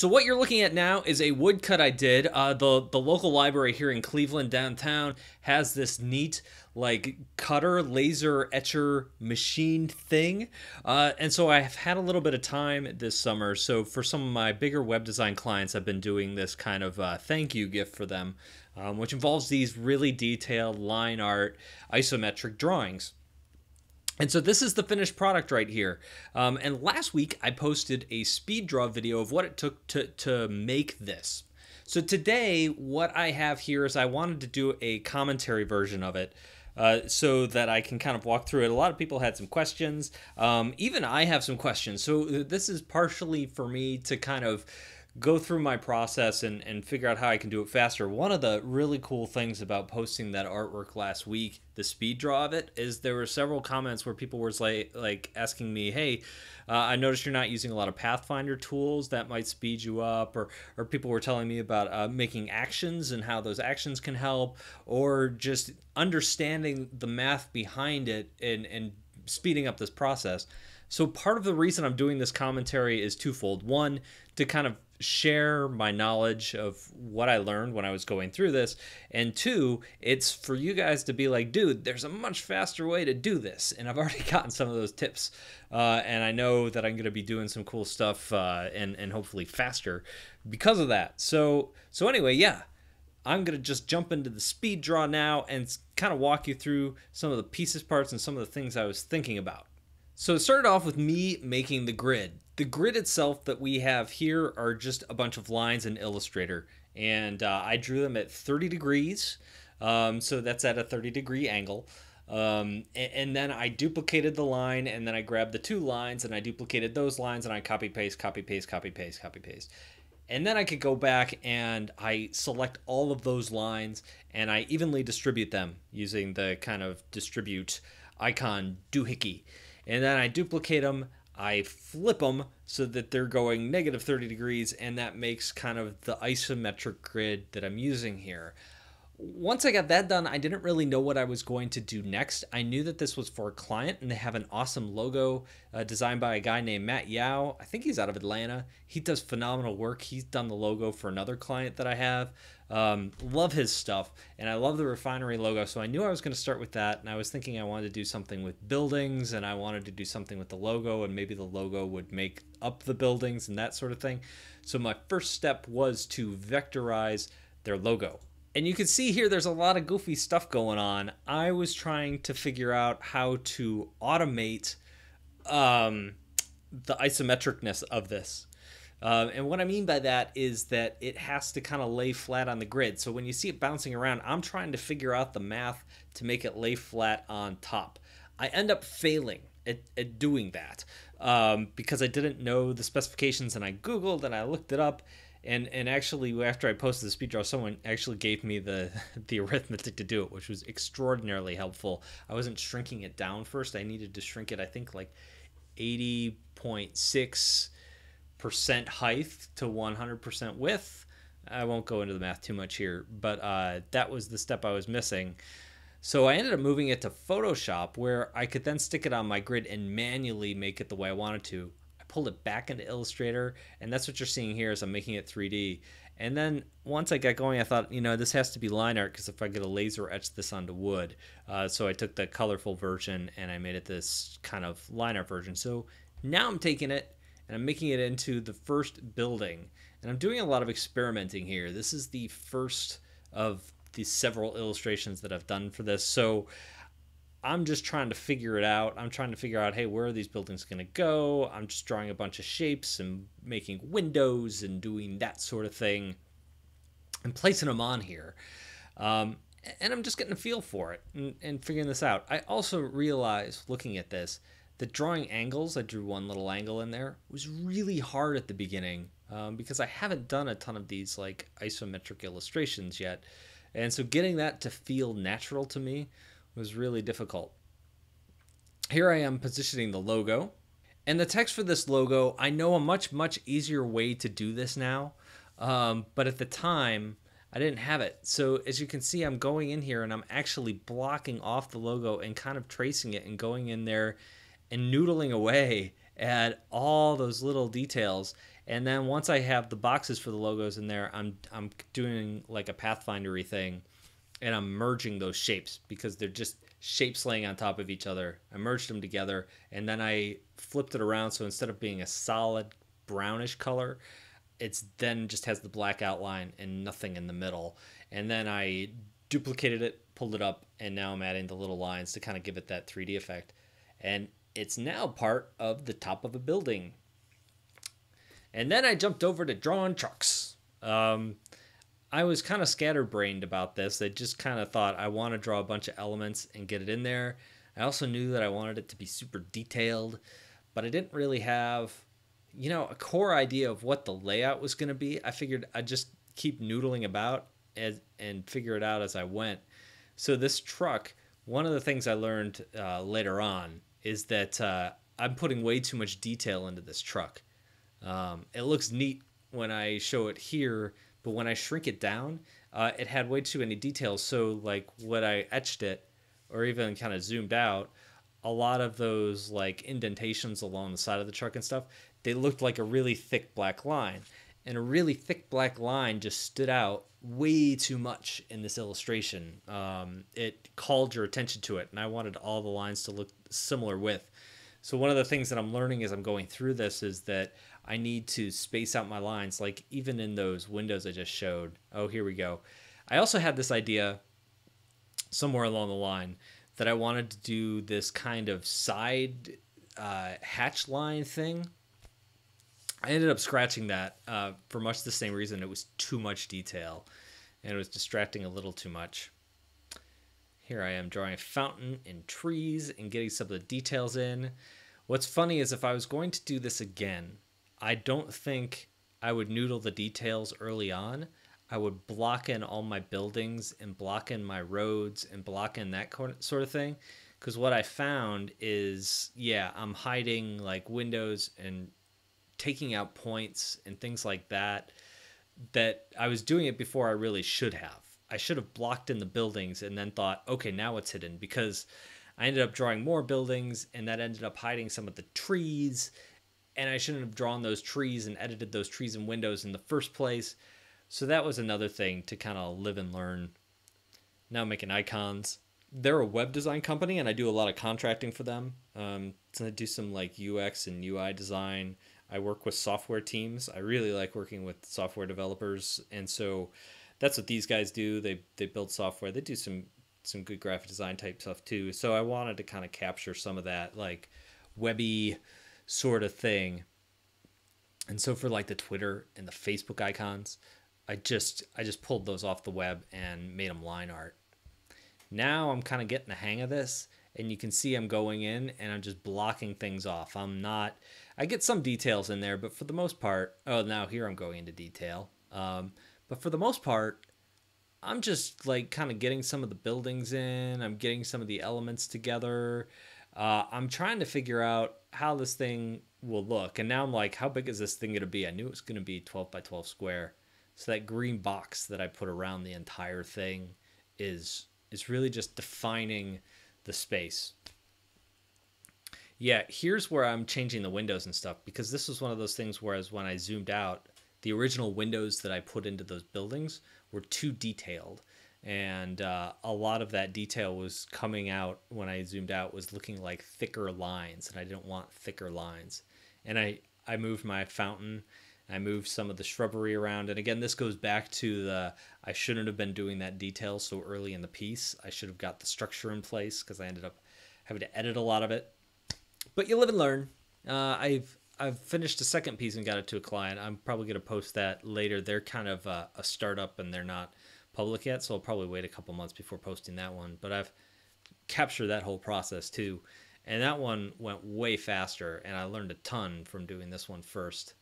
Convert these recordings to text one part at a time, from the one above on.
So what you're looking at now is a woodcut I did. Uh, the the local library here in Cleveland downtown has this neat like cutter laser etcher machine thing, uh, and so I've had a little bit of time this summer. So for some of my bigger web design clients, I've been doing this kind of uh, thank you gift for them, um, which involves these really detailed line art isometric drawings. And so this is the finished product right here. Um, and last week I posted a speed draw video of what it took to, to make this. So today what I have here is I wanted to do a commentary version of it. Uh, so that I can kind of walk through it. A lot of people had some questions. Um, even I have some questions. So this is partially for me to kind of go through my process and, and figure out how I can do it faster. One of the really cool things about posting that artwork last week, the speed draw of it, is there were several comments where people were like, like asking me, hey, uh, I noticed you're not using a lot of Pathfinder tools that might speed you up, or, or people were telling me about uh, making actions and how those actions can help, or just understanding the math behind it and, and speeding up this process. So part of the reason I'm doing this commentary is twofold. One, to kind of share my knowledge of what I learned when I was going through this. And two, it's for you guys to be like, dude, there's a much faster way to do this. And I've already gotten some of those tips. Uh, and I know that I'm going to be doing some cool stuff uh, and, and hopefully faster because of that. So, so anyway, yeah. I'm going to just jump into the speed draw now and kind of walk you through some of the pieces parts and some of the things I was thinking about. So it started off with me making the grid. The grid itself that we have here are just a bunch of lines in Illustrator, and uh, I drew them at 30 degrees, um, so that's at a 30 degree angle. Um, and, and, then I duplicated the line, and then I grabbed the two lines, and I duplicated those lines, and I copy paste, copy paste, copy paste, copy paste. And then I could go back and I select all of those lines, and I evenly distribute them using the kind of distribute icon doohickey. And then I duplicate them I flip them so that they're going negative 30 degrees, and that makes kind of the isometric grid that I'm using here. Once I got that done, I didn't really know what I was going to do next. I knew that this was for a client, and they have an awesome logo uh, designed by a guy named Matt Yao. I think he's out of Atlanta. He does phenomenal work. He's done the logo for another client that I have. Um, love his stuff, and I love the refinery logo. So I knew I was going to start with that, and I was thinking I wanted to do something with buildings, and I wanted to do something with the logo, and maybe the logo would make up the buildings and that sort of thing. So my first step was to vectorize their logo. And you can see here there's a lot of goofy stuff going on. I was trying to figure out how to automate um, the isometricness of this. Uh, and what I mean by that is that it has to kind of lay flat on the grid. So when you see it bouncing around, I'm trying to figure out the math to make it lay flat on top. I end up failing at, at doing that um, because I didn't know the specifications and I Googled and I looked it up. And, and actually, after I posted the speed draw, someone actually gave me the the arithmetic to do it, which was extraordinarily helpful. I wasn't shrinking it down first; I needed to shrink it. I think like eighty point six percent height to 100% width. I won't go into the math too much here, but uh, that was the step I was missing. So I ended up moving it to Photoshop where I could then stick it on my grid and manually make it the way I wanted to. Pulled it back into Illustrator, and that's what you're seeing here is I'm making it 3D. And then once I got going, I thought, you know, this has to be line art because if I get a laser etch this onto wood. Uh, so I took the colorful version and I made it this kind of line art version. So now I'm taking it and I'm making it into the first building. And I'm doing a lot of experimenting here. This is the first of the several illustrations that I've done for this. So I'm just trying to figure it out. I'm trying to figure out, hey, where are these buildings going to go? I'm just drawing a bunch of shapes and making windows and doing that sort of thing and placing them on here. Um, and I'm just getting a feel for it and, and figuring this out. I also realize looking at this the drawing angles, I drew one little angle in there, was really hard at the beginning um, because I haven't done a ton of these like isometric illustrations yet. And so getting that to feel natural to me was really difficult. Here I am positioning the logo. And the text for this logo, I know a much, much easier way to do this now. Um, but at the time, I didn't have it. So as you can see, I'm going in here and I'm actually blocking off the logo and kind of tracing it and going in there and noodling away at all those little details. And then once I have the boxes for the logos in there, I'm I'm doing like a pathfindery thing and I'm merging those shapes because they're just shapes laying on top of each other. I merged them together and then I flipped it around so instead of being a solid brownish color, it's then just has the black outline and nothing in the middle. And then I duplicated it, pulled it up, and now I'm adding the little lines to kind of give it that 3D effect. And it's now part of the top of a building. And then I jumped over to drawing trucks. Um, I was kind of scatterbrained about this. I just kind of thought I want to draw a bunch of elements and get it in there. I also knew that I wanted it to be super detailed, but I didn't really have, you know, a core idea of what the layout was going to be. I figured I'd just keep noodling about as, and figure it out as I went. So this truck, one of the things I learned uh, later on is that uh, I'm putting way too much detail into this truck. Um, it looks neat when I show it here, but when I shrink it down, uh, it had way too many details. So like when I etched it, or even kind of zoomed out, a lot of those like indentations along the side of the truck and stuff, they looked like a really thick black line. And a really thick black line just stood out way too much in this illustration. Um, it called your attention to it, and I wanted all the lines to look similar with. So one of the things that I'm learning as I'm going through this is that I need to space out my lines, like even in those windows I just showed. Oh, here we go. I also had this idea somewhere along the line that I wanted to do this kind of side uh, hatch line thing. I ended up scratching that uh, for much the same reason. It was too much detail and it was distracting a little too much. Here I am drawing a fountain and trees and getting some of the details in. What's funny is if I was going to do this again, I don't think I would noodle the details early on. I would block in all my buildings and block in my roads and block in that sort of thing. Because what I found is, yeah, I'm hiding like windows and taking out points and things like that. That I was doing it before I really should have. I should have blocked in the buildings and then thought, okay, now it's hidden because I ended up drawing more buildings and that ended up hiding some of the trees. And I shouldn't have drawn those trees and edited those trees and windows in the first place. So that was another thing to kind of live and learn. Now making icons. They're a web design company and I do a lot of contracting for them. Um, so I do some like UX and UI design. I work with software teams. I really like working with software developers. And so that's what these guys do. They they build software. They do some some good graphic design type stuff too. So I wanted to kind of capture some of that like webby sort of thing. And so for like the Twitter and the Facebook icons, I just I just pulled those off the web and made them line art. Now I'm kind of getting the hang of this and you can see I'm going in and I'm just blocking things off. I'm not I get some details in there, but for the most part, oh now here I'm going into detail. Um, but for the most part, I'm just like kind of getting some of the buildings in. I'm getting some of the elements together. Uh, I'm trying to figure out how this thing will look. And now I'm like, how big is this thing going to be? I knew it was going to be 12 by 12 square. So that green box that I put around the entire thing is is really just defining the space. Yeah, here's where I'm changing the windows and stuff because this was one of those things whereas when I zoomed out, the original windows that I put into those buildings were too detailed. And uh, a lot of that detail was coming out when I zoomed out was looking like thicker lines, and I didn't want thicker lines. And I, I moved my fountain, I moved some of the shrubbery around. And again, this goes back to the I shouldn't have been doing that detail so early in the piece. I should have got the structure in place because I ended up having to edit a lot of it. But you live and learn. Uh, I've I've finished a second piece and got it to a client. I'm probably going to post that later. They're kind of a, a startup and they're not public yet, so I'll probably wait a couple months before posting that one. But I've captured that whole process too. And that one went way faster, and I learned a ton from doing this one first.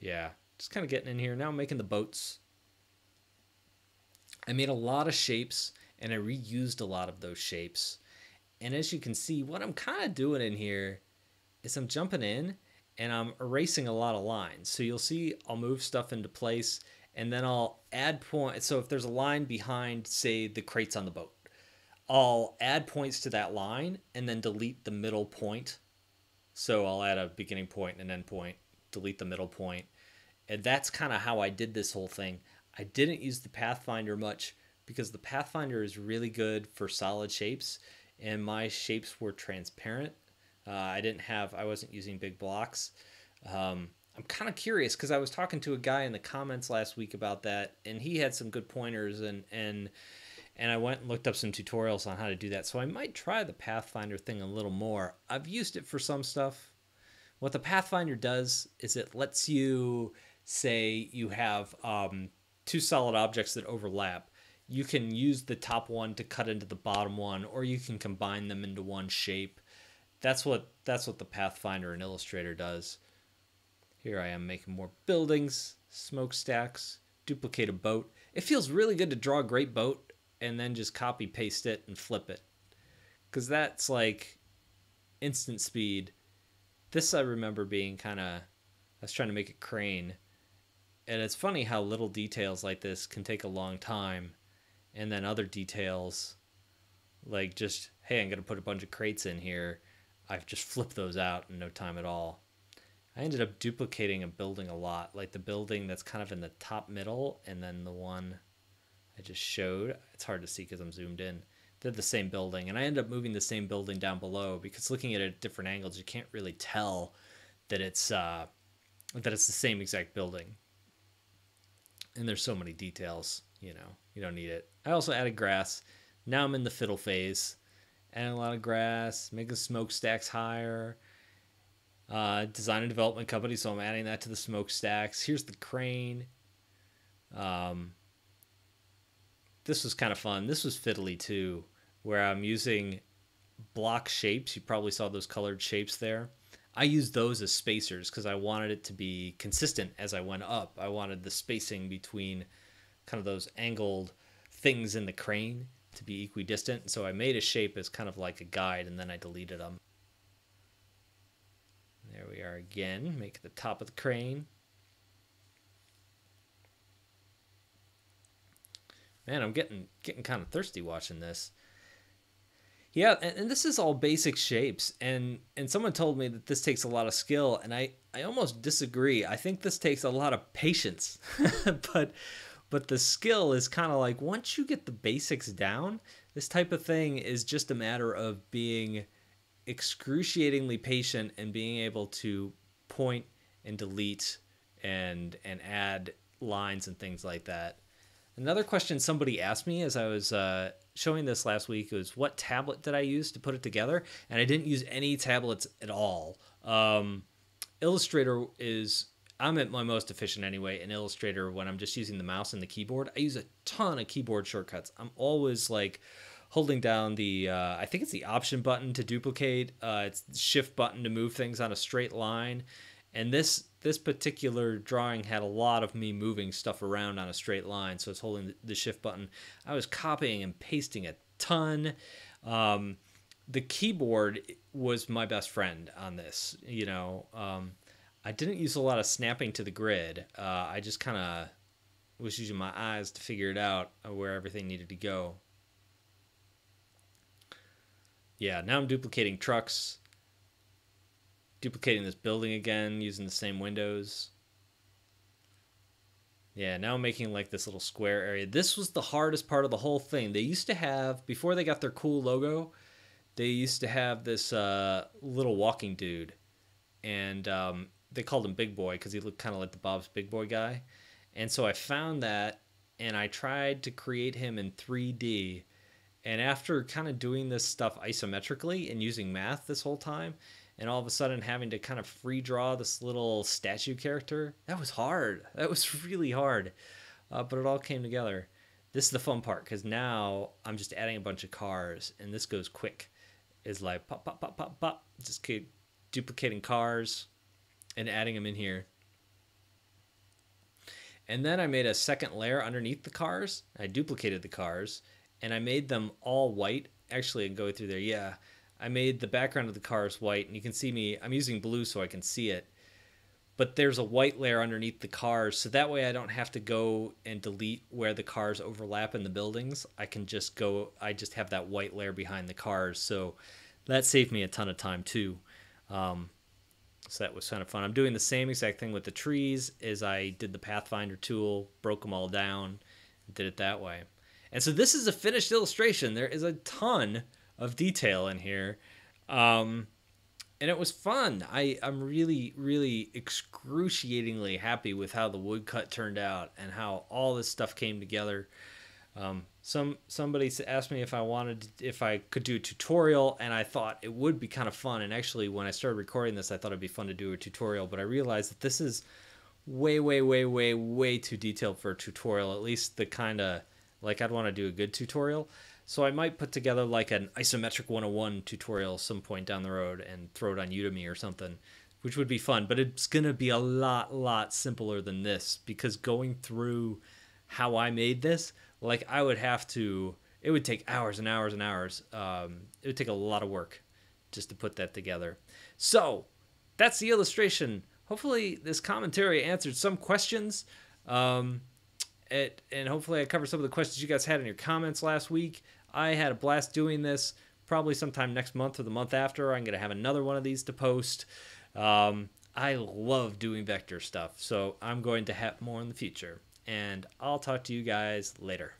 Yeah, just kind of getting in here. Now I'm making the boats. I made a lot of shapes, and I reused a lot of those shapes. And as you can see, what I'm kind of doing in here is I'm jumping in and I'm erasing a lot of lines. So you'll see I'll move stuff into place and then I'll add points. So if there's a line behind, say, the crates on the boat, I'll add points to that line and then delete the middle point. So I'll add a beginning point and an end point delete the middle point. And that's kind of how I did this whole thing. I didn't use the Pathfinder much because the Pathfinder is really good for solid shapes, and my shapes were transparent. Uh, I didn't have, I wasn't using big blocks. Um, I'm kind of curious because I was talking to a guy in the comments last week about that, and he had some good pointers, and and and I went and looked up some tutorials on how to do that. So I might try the Pathfinder thing a little more. I've used it for some stuff. What the Pathfinder does is it lets you say you have um, two solid objects that overlap. You can use the top one to cut into the bottom one, or you can combine them into one shape. That's what that's what the Pathfinder and Illustrator does. Here I am making more buildings, smokestacks, duplicate a boat. It feels really good to draw a great boat and then just copy paste it and flip it. Because that's like instant speed. This I remember being kind of, I was trying to make a crane. And it's funny how little details like this can take a long time. And then other details, like just, hey, I'm going to put a bunch of crates in here. I've just flipped those out in no time at all. I ended up duplicating a building a lot, like the building that's kind of in the top middle, and then the one I just showed. It's hard to see because I'm zoomed in. They're the same building, and I ended up moving the same building down below because looking at it at different angles, you can't really tell that it's uh, that it's the same exact building. And there's so many details, you know, you don't need it. I also added grass. Now I'm in the fiddle phase, adding a lot of grass, making smokestacks higher uh, design and development company, so I'm adding that to the smokestacks. Here's the crane. Um, this was kind of fun. This was fiddly too, where I'm using block shapes. You probably saw those colored shapes there. I used those as spacers because I wanted it to be consistent as I went up. I wanted the spacing between kind of those angled things in the crane to be equidistant. So I made a shape as kind of like a guide and then I deleted them. There we are again. Make the top of the crane. Man, I'm getting getting kind of thirsty watching this. Yeah, and, and, this is all basic shapes, and and someone told me that this takes a lot of skill, and I I almost disagree. I think this takes a lot of patience, but but the skill is kind of like once you get the basics down, this type of thing is just a matter of being excruciatingly patient and being able to point and delete and and add lines and things like that. Another question somebody asked me as I was uh, showing this last week was what tablet did I use to put it together, and I didn't use any tablets at all. Um, Illustrator is I'm at my most efficient anyway in Illustrator when I'm just using the mouse and the keyboard. I use a ton of keyboard shortcuts. I'm always like holding down the uh, I think it's the option button to duplicate. Uh, it's shift button to move things on a straight line. And this this particular drawing had a lot of me moving stuff around on a straight line, so it's holding the shift button. I was copying and pasting a ton. Um, the keyboard was my best friend on this. You know, um, I didn't use a lot of snapping to the grid. Uh, I just kind of was using my eyes to figure it out where everything needed to go yeah, now I'm duplicating trucks, duplicating this building again using the same windows. Yeah, now I'm making like this little square area. This was the hardest part of the whole thing. They used to have, before they got their cool logo, they used to have this uh, little walking dude. And um, they called him Big Boy because he looked kind of like the Bob's Big Boy guy. And so I found that and I tried to create him in 3D and after kind of doing this stuff isometrically and using math this whole time, and all of a sudden having to kind of free draw this little statue character, that was hard. That was really hard. Uh, but it all came together. This is the fun part because now I'm just adding a bunch of cars, and this goes quick. Is like pop, pop, pop, pop, pop. Just keep duplicating cars and adding them in here. And then I made a second layer underneath the cars. I duplicated the cars and I made them all white. Actually, I can go through there. Yeah, I made the background of the cars white, and you can see me. I'm using blue so I can see it. But there's a white layer underneath the cars, so that way I don't have to go and delete where the cars overlap in the buildings. I can just go. I just have that white layer behind the cars, so that saved me a ton of time too. Um, so that was kind of fun. I'm doing the same exact thing with the trees as I did the Pathfinder tool, broke them all down, did it that way. And so this is a finished illustration. There is a ton of detail in here. Um, and it was fun. I, I'm really, really excruciatingly happy with how the woodcut turned out and how all this stuff came together. Um, some somebody asked me if I wanted if I could do a tutorial, and I thought it would be kind of fun. And actually, when I started recording this, I thought it'd be fun to do a tutorial. But I realized that this is way, way, way, way, way too detailed for a tutorial. At least the kind of like I'd want to do a good tutorial. So I might put together like an isometric 101 tutorial some point down the road and throw it on Udemy or something, which would be fun. But it's gonna be a lot, lot simpler than this because going through how I made this like I would have to. It would take hours and hours and hours. Um, it would take a lot of work just to put that together. So that's the illustration. Hopefully, this commentary answered some questions. Um, and hopefully, I covered some of the questions you guys had in your comments last week. I had a blast doing this. Probably sometime next month or the month after, I'm going to have another one of these to post. Um, I love doing vector stuff, so I'm going to have more in the future and I'll talk to you guys later.